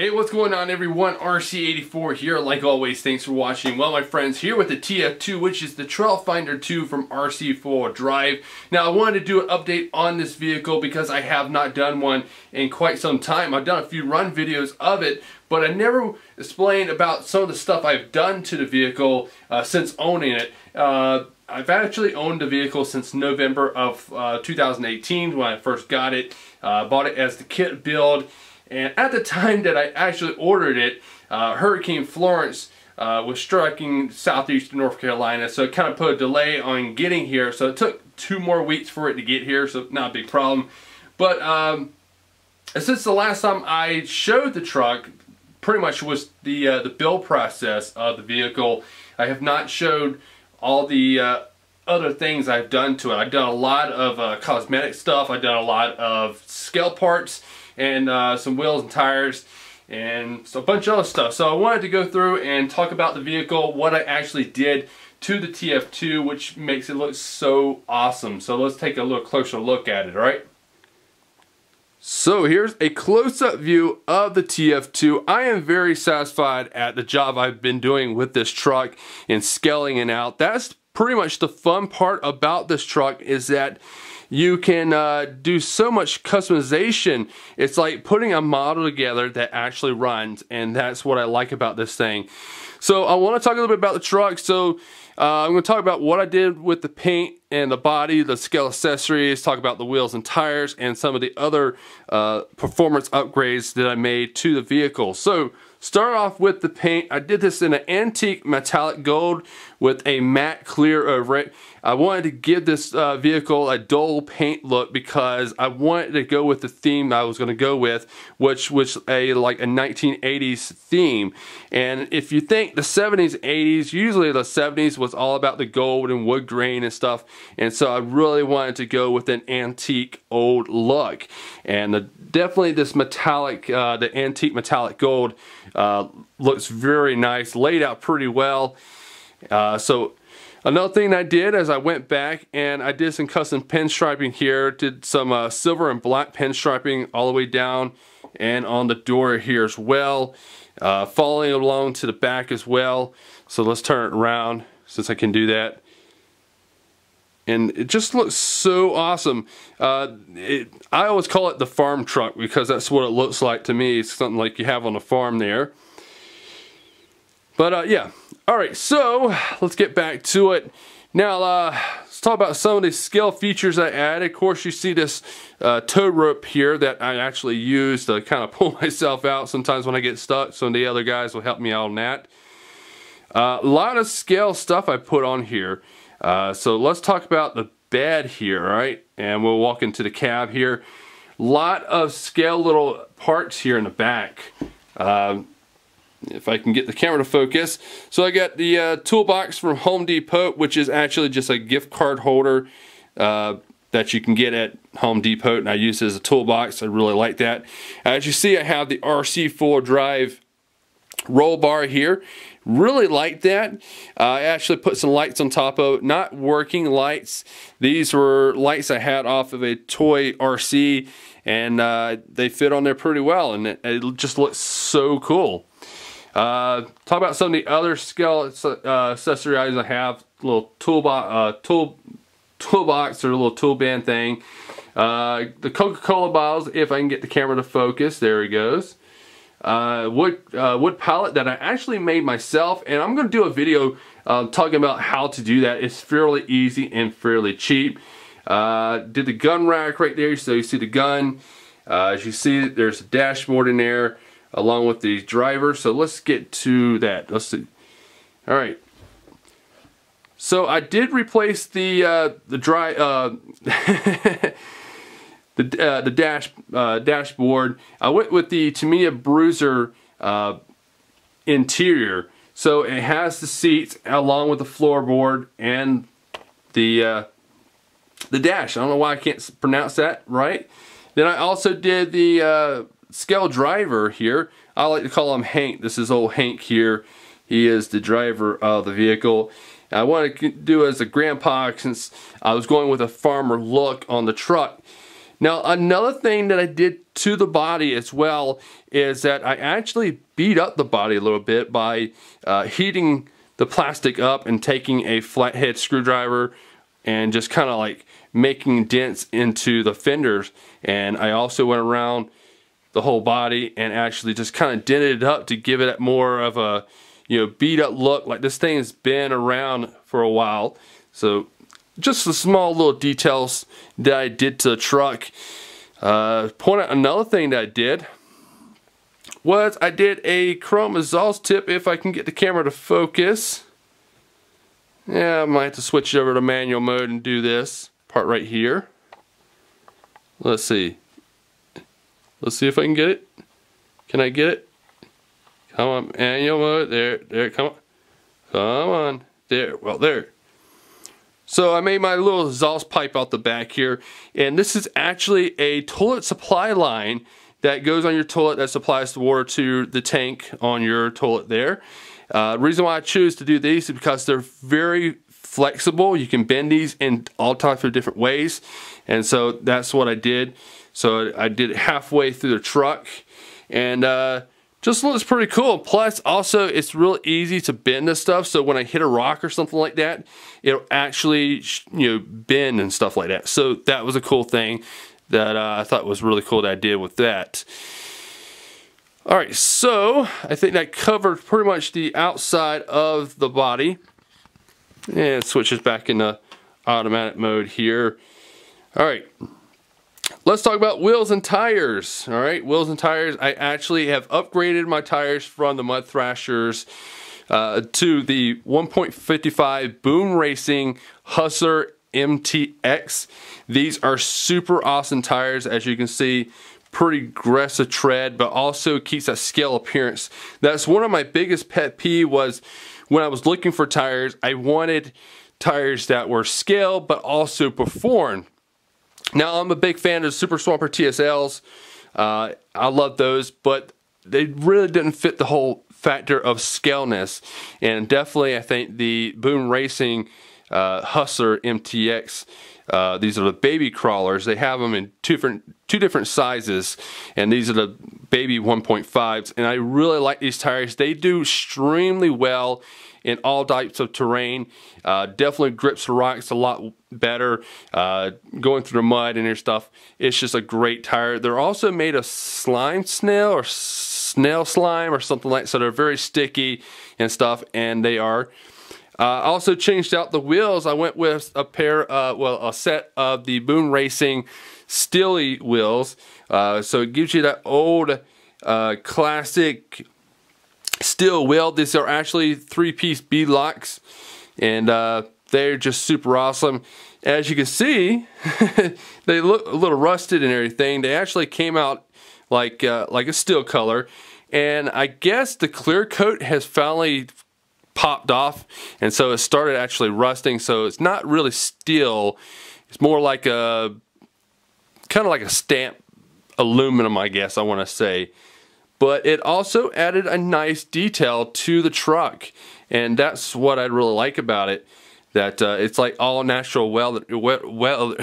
Hey, what's going on everyone? RC84 here. Like always, thanks for watching. Well, my friends, here with the TF2, which is the Trail Finder 2 from RC4 Drive. Now, I wanted to do an update on this vehicle because I have not done one in quite some time. I've done a few run videos of it, but I never explained about some of the stuff I've done to the vehicle uh, since owning it. Uh, I've actually owned the vehicle since November of uh, 2018 when I first got it. Uh, bought it as the kit build. And at the time that I actually ordered it, uh, Hurricane Florence uh, was striking southeastern North Carolina, so it kind of put a delay on getting here. So it took two more weeks for it to get here, so not a big problem. But um, since the last time I showed the truck, pretty much was the uh, the build process of the vehicle. I have not showed all the uh, other things I've done to it. I've done a lot of uh, cosmetic stuff. I've done a lot of scale parts and uh, some wheels and tires and so a bunch of other stuff. So I wanted to go through and talk about the vehicle, what I actually did to the TF2, which makes it look so awesome. So let's take a little closer look at it, all right? So here's a close-up view of the TF2. I am very satisfied at the job I've been doing with this truck and scaling it out. That's pretty much the fun part about this truck is that you can uh, do so much customization. It's like putting a model together that actually runs, and that's what I like about this thing. So I want to talk a little bit about the truck. So uh, I'm going to talk about what I did with the paint and the body, the scale accessories, talk about the wheels and tires, and some of the other uh, performance upgrades that I made to the vehicle. So Start off with the paint. I did this in an antique metallic gold with a matte clear over it. I wanted to give this uh, vehicle a dull paint look because I wanted to go with the theme I was going to go with, which was a like a 1980s theme. And if you think the 70s, 80s, usually the 70s was all about the gold and wood grain and stuff. And so I really wanted to go with an antique old look. And the, definitely this metallic, uh, the antique metallic gold uh, looks very nice, laid out pretty well. Uh, so another thing I did is I went back and I did some custom pinstriping here, did some uh, silver and black pinstriping all the way down and on the door here as well. Uh, following along to the back as well. So let's turn it around since I can do that and it just looks so awesome. Uh, it, I always call it the farm truck because that's what it looks like to me. It's something like you have on a farm there. But uh, yeah, all right, so let's get back to it. Now, uh, let's talk about some of the scale features I added. Of course, you see this uh, tow rope here that I actually use to kind of pull myself out sometimes when I get stuck. Some of the other guys will help me out on that. Uh, a lot of scale stuff I put on here. Uh, so let's talk about the bed here, right? And we'll walk into the cab here. Lot of scale little parts here in the back. Um, if I can get the camera to focus. So I got the uh, toolbox from Home Depot, which is actually just a gift card holder uh, that you can get at Home Depot, and I use it as a toolbox. I really like that. As you see, I have the RC4 Drive roll bar here. Really like that. Uh, I actually put some lights on top of it. Not working lights. These were lights I had off of a toy RC and uh, they fit on there pretty well and it, it just looks so cool. Uh, talk about some of the other scale uh, accessories I have. Little toolbox, uh, tool, toolbox or a little tool band thing. Uh, the Coca-Cola bottles, if I can get the camera to focus. There he goes uh, wood, uh, wood pallet that I actually made myself and I'm going to do a video uh, talking about how to do that. It's fairly easy and fairly cheap. Uh, did the gun rack right there so you see the gun. Uh, as you see there's a dashboard in there along with the driver so let's get to that. Let's see. Alright. So I did replace the uh, the dry the, uh, the dash uh, dashboard. I went with the Tamiya Bruiser uh, interior. So it has the seats along with the floorboard and the uh, the dash. I don't know why I can't pronounce that right. Then I also did the uh, scale driver here. I like to call him Hank. This is old Hank here. He is the driver of the vehicle. I wanted to do as a grandpa since I was going with a farmer look on the truck Now another thing that I did to the body as well is that I actually beat up the body a little bit by uh, heating the plastic up and taking a flathead screwdriver and just kind of like making dents into the fenders and I also went around the whole body and actually just kind of dented it up to give it more of a you know beat up look. Like this thing has been around for a while. So just the small little details that I did to the truck. Uh, point out another thing that I did was I did a chrome exhaust tip if I can get the camera to focus. Yeah I might have to switch over to manual mode and do this part right here. Let's see Let's see if I can get it. Can I get it? Come on, manual mode. There, there, come on. Come on. There, well, there. So I made my little exhaust pipe out the back here. And this is actually a toilet supply line that goes on your toilet that supplies the water to the tank on your toilet there. Uh, reason why I choose to do these is because they're very flexible. You can bend these in all types of different ways. And so that's what I did. So I did it halfway through the truck and uh, just looks pretty cool. Plus also it's real easy to bend this stuff so when I hit a rock or something like that it'll actually you know bend and stuff like that. So that was a cool thing that uh, I thought was really cool that I did with that. Alright, so I think that covered pretty much the outside of the body. And it switches back into automatic mode here. Alright, Let's talk about wheels and tires. All right, wheels and tires. I actually have upgraded my tires from the Mud Thrashers uh, to the 1.55 Boom Racing Hustler MTX. These are super awesome tires, as you can see. Pretty aggressive tread, but also keeps that scale appearance. That's one of my biggest pet peeve was when I was looking for tires, I wanted tires that were scale but also perform. Now, I'm a big fan of Super Swamper TSLs. Uh, I love those, but they really didn't fit the whole factor of scaleness. And definitely, I think the Boom Racing uh, Hustler MTX. Uh, these are the baby crawlers. They have them in two different two different sizes, and these are the baby 1.5s. And I really like these tires. They do extremely well in all types of terrain. Uh, definitely grips the rocks a lot better. Uh, going through the mud and your stuff, it's just a great tire. They're also made of slime snail or snail slime or something like so they're very sticky and stuff and they are I also changed out the wheels I went with a pair uh, well a set of the Boom Racing Steely wheels uh, so it gives you that old uh, classic steel wheel. These are actually three-piece beadlocks, and uh, they're just super awesome. As you can see, they look a little rusted and everything. They actually came out like uh, like a steel color, and I guess the clear coat has finally popped off, and so it started actually rusting. So it's not really steel. It's more like a kind of like a stamp aluminum, I guess I want to say. But it also added a nice detail to the truck. And that's what I really like about it that uh, it's like all natural well, well,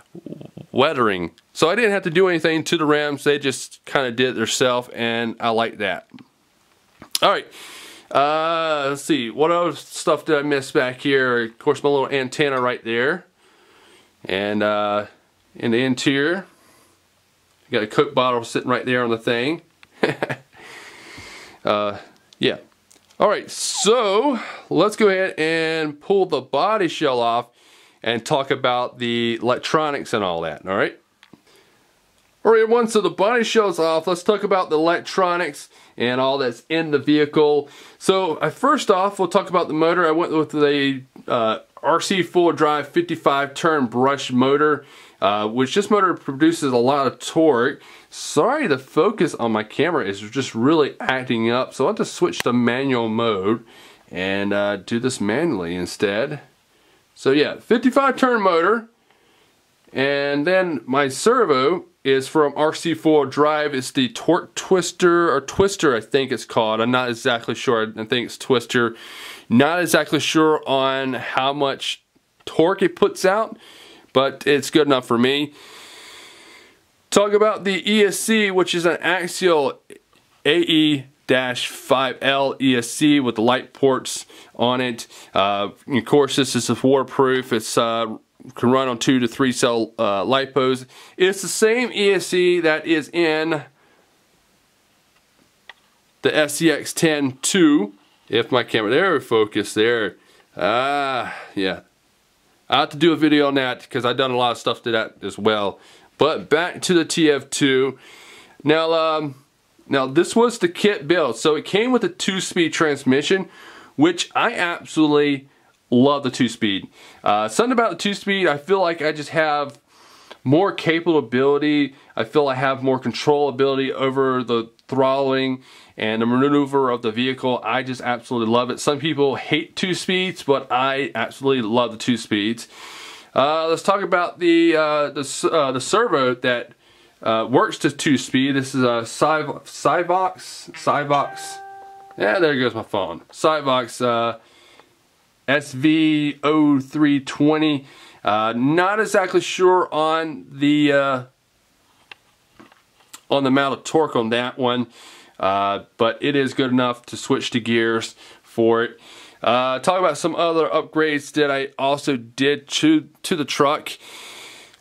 weathering. So I didn't have to do anything to the rims. They just kind of did it themselves and I like that. Alright uh, let's see. What other stuff did I miss back here? Of course my little antenna right there. And uh, in the interior got a coke bottle sitting right there on the thing. Uh, yeah. Alright, so let's go ahead and pull the body shell off and talk about the electronics and all that, alright? Alright, once the body shell's off, let's talk about the electronics and all that's in the vehicle. So, uh, first off, we'll talk about the motor. I went with the uh, RC4 Drive 55 turn brush motor, uh, which this motor produces a lot of torque. Sorry the focus on my camera is just really acting up, so I have to switch to manual mode and uh, do this manually instead. So yeah, 55 turn motor, and then my servo is from RC4 Drive. It's the Torque Twister, or Twister I think it's called. I'm not exactly sure. I think it's Twister. Not exactly sure on how much torque it puts out, but it's good enough for me. Talk about the ESC, which is an axial AE 5L ESC with the light ports on it. Uh, of course, this is waterproof. It's uh, can run on two to three cell uh, lipos. It's the same ESC that is in the SCX10 II. If my camera there focus there. Ah, yeah. I have to do a video on that because I've done a lot of stuff to that as well. But back to the TF2. Now, um, now this was the kit build. So it came with a two-speed transmission, which I absolutely love the two-speed. Uh, something about the two-speed, I feel like I just have more capability. I feel I have more control ability over the throttling and the maneuver of the vehicle. I just absolutely love it. Some people hate two speeds, but I absolutely love the two speeds. Uh, let's talk about the uh, the, uh, the servo that uh, works to two speed. This is a Savox, Savox. Yeah, there goes my phone. Savox uh, SV0320. Uh, not exactly sure on the uh, on the amount of torque on that one, uh, but it is good enough to switch to gears for it. Uh, talk about some other upgrades that I also did to to the truck.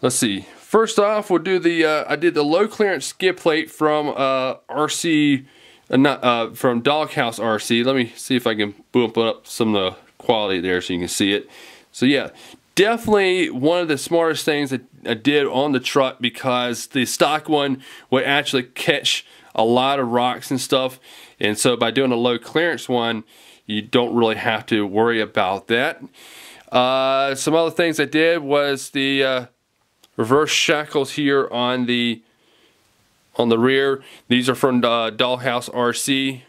Let's see. First off, we'll do the uh, I did the low clearance skid plate from uh, RC, not from Doghouse RC. Let me see if I can bump up some of the quality there so you can see it. So yeah, definitely one of the smartest things that I did on the truck because the stock one would actually catch a lot of rocks and stuff. And so by doing a low clearance one, you don't really have to worry about that. Uh, some other things I did was the uh, reverse shackles here on the on the rear. These are from uh, Dollhouse RC.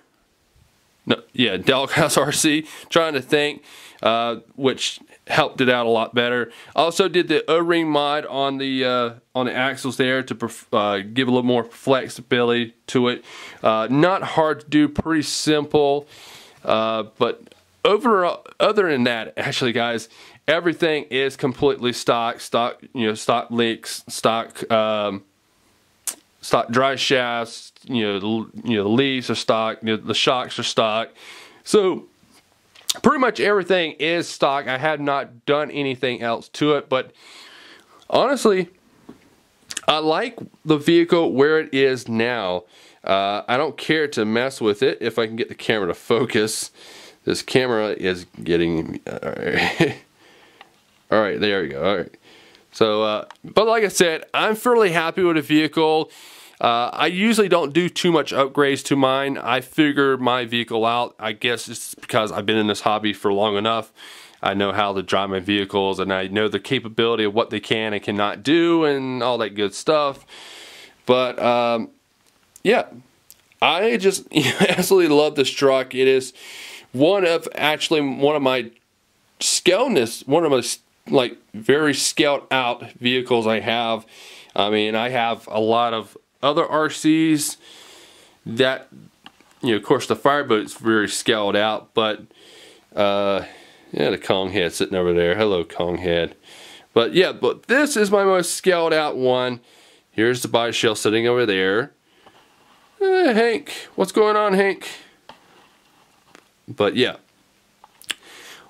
No, yeah, Doghouse RC. Trying to think, uh, which helped it out a lot better. Also did the O-ring mod on the uh, on the axles there to uh, give a little more flexibility to it. Uh, not hard to do, pretty simple. Uh, but over other than that, actually, guys, everything is completely stock. Stock, you know, stock links, stock. Um, stock dry shafts, you know, the, you know, the leaves are stock, you know, the shocks are stock. So pretty much everything is stock. I have not done anything else to it, but honestly, I like the vehicle where it is now. Uh, I don't care to mess with it if I can get the camera to focus. This camera is getting... All right, all right there we go. All right. So, uh, but like I said, I'm fairly happy with the vehicle. Uh, I usually don't do too much upgrades to mine. I figure my vehicle out. I guess it's because I've been in this hobby for long enough. I know how to drive my vehicles and I know the capability of what they can and cannot do and all that good stuff. But um, yeah, I just absolutely love this truck. It is one of actually one of my scaleness, one of my like very scaled out vehicles I have. I mean, I have a lot of other RCs that, you know, of course the Fireboat's very scaled out, but, uh, yeah, the Kong head sitting over there. Hello, Kong head. But yeah, but this is my most scaled out one. Here's the body shell sitting over there. Eh, Hank, what's going on, Hank? But yeah,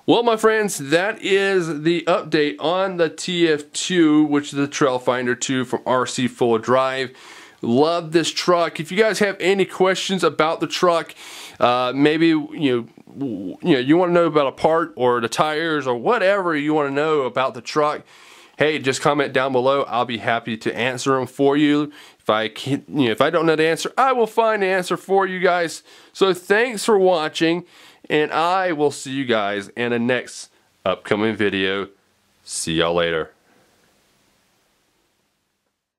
well, my friends, that is the update on the TF2, which is the Trail Finder 2 from RC4 Drive. Love this truck. If you guys have any questions about the truck, uh, maybe you know, you know, you want to know about a part or the tires or whatever you want to know about the truck, hey, just comment down below. I'll be happy to answer them for you. If I can, you know, if I don't know the answer, I will find the answer for you guys. So thanks for watching. And I will see you guys in the next upcoming video. See y'all later.